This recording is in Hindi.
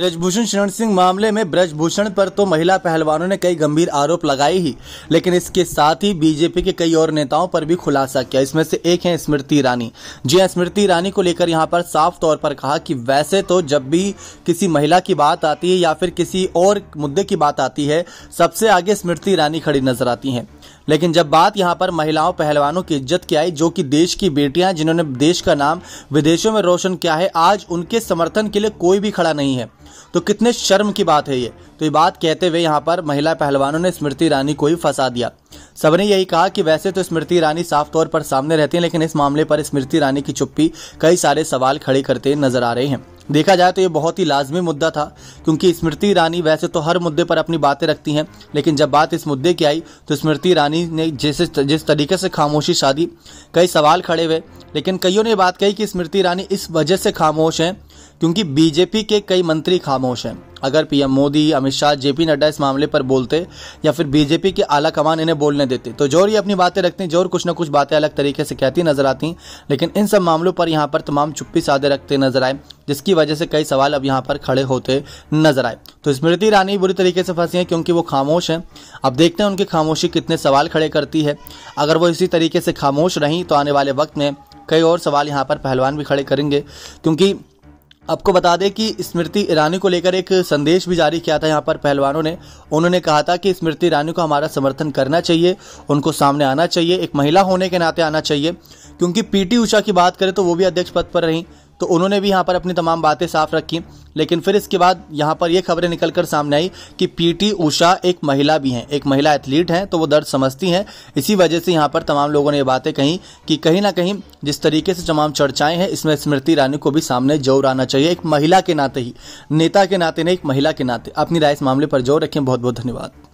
ब्रजभूषण शरण सिंह मामले में ब्रजभूषण पर तो महिला पहलवानों ने कई गंभीर आरोप लगाए ही, लेकिन इसके साथ ही बीजेपी के कई और नेताओं पर भी खुलासा किया। इसमें से एक है स्मृति ईरानी। जी हाँ स्मृति ईरानी को लेकर यहाँ पर साफ़ तौर पर कहा कि वैसे तो जब भी किसी महिला की बात आती है या फिर किसी और मुद्दे की बात आती है, सबसे आगे स्मृति ईरानी खड़ी नज़र आती हैं। लेकिन जब बात यहाँ पर महिलाओं पहलवानों की इज़्ज़त की आई, जो कि देश की बेटियाँ जिन्होंने देश का नाम विदेशों में रोशन किया है, आज उनके समर्थन के लिए कोई भी खड़ा नहीं है। तो कितने शर्म की बात है ये। तो ये बात कहते हुए यहाँ पर महिला पहलवानों ने स्मृति ईरानी को ही फंसा दिया। सबने यही कहा कि वैसे तो स्मृति ईरानी साफ़ तौर पर सामने रहती हैं, लेकिन इस मामले पर स्मृति ईरानी की चुप्पी कई सारे सवाल खड़े करते नज़र आ रहे हैं। देखा जाए तो ये बहुत ही लाजमी मुद्दा था, क्योंकि स्मृति ईरानी वैसे तो हर मुद्दे पर अपनी बातें रखती हैं, लेकिन जब बात इस मुद्दे की आई तो स्मृति ईरानी ने जैसे जिस तरीके से खामोशी शादी, कई सवाल खड़े हुए, लेकिन कईयों ने बात कही कि स्मृति ईरानी इस वजह से खामोश हैं क्योंकि बीजेपी के कई मंत्री खामोश हैं। अगर पीएम मोदी, अमित शाह, जेपी नड्डा इस मामले पर बोलते या फिर बीजेपी के आला कमान इन्हें बोलने देते तो ज़ोर ही अपनी बातें रखते ज़ोर कुछ ना कुछ बातें अलग तरीके से कहती नज़र आती लेकिन इन सब मामलों पर यहाँ पर तमाम चुप्पी साधे रखते नज़र आए, जिसकी वजह से कई सवाल अब यहाँ पर खड़े होते नज़र आए। तो स्मृति ईरानी बुरी तरीके से फंसी है क्योंकि वो खामोश हैं। अब देखते हैं उनकी खामोशी कितने सवाल खड़े करती है। अगर वो इसी तरीके से खामोश रही तो आने वाले वक्त में कई और सवाल यहाँ पर पहलवान भी खड़े करेंगे। क्योंकि आपको बता दें कि स्मृति ईरानी को लेकर एक संदेश भी जारी किया था यहाँ पर पहलवानों ने। उन्होंने कहा था कि स्मृति ईरानी को हमारा समर्थन करना चाहिए, उनको सामने आना चाहिए, एक महिला होने के नाते आना चाहिए। क्योंकि पीटी ऊषा की बात करें तो वो भी अध्यक्ष पद पर रहीं। तो उन्होंने भी यहाँ पर अपनी तमाम बातें साफ़ रखी। लेकिन फिर इसके बाद यहाँ पर ये खबरें निकलकर सामने आई कि पीटी उषा एक महिला भी हैं, एक महिला एथलीट हैं तो वो दर्द समझती हैं। इसी वजह से यहाँ पर तमाम लोगों ने ये बातें कही कि कहीं ना कहीं जिस तरीके से तमाम चर्चाएँ हैं, इसमें स्मृति ईरानी को भी सामने ज़ोर आना चाहिए। एक महिला के नाते ही, नेता के नाते नहीं, एक महिला के नाते। अपनी राय इस मामले पर ज़ोर रखें। बहुत बहुत धन्यवाद।